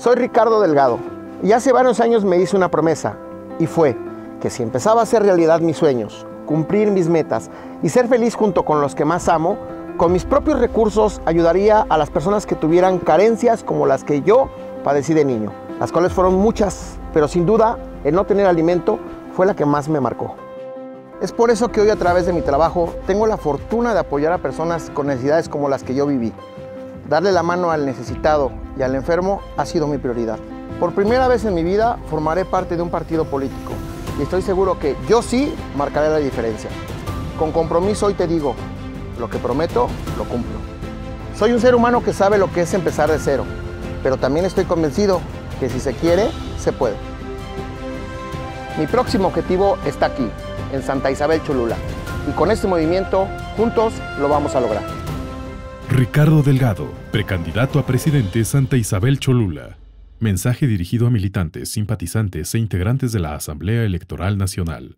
Soy Ricardo Delgado y hace varios años me hice una promesa y fue que si empezaba a hacer realidad mis sueños, cumplir mis metas y ser feliz junto con los que más amo, con mis propios recursos ayudaría a las personas que tuvieran carencias como las que yo padecí de niño, las cuales fueron muchas, pero sin duda el no tener alimento fue la que más me marcó. Es por eso que hoy a través de mi trabajo tengo la fortuna de apoyar a personas con necesidades como las que yo viví. Darle la mano al necesitado y al enfermo ha sido mi prioridad. Por primera vez en mi vida formaré parte de un partido político y estoy seguro que yo sí marcaré la diferencia. Con compromiso hoy te digo, lo que prometo, lo cumplo. Soy un ser humano que sabe lo que es empezar de cero, pero también estoy convencido que si se quiere, se puede. Mi próximo objetivo está aquí, en Santa Isabel Cholula, y con este movimiento, juntos lo vamos a lograr. Ricardo Delgado, precandidato a presidente Santa Isabel Cholula. Mensaje dirigido a militantes, simpatizantes e integrantes de la Asamblea Electoral Nacional.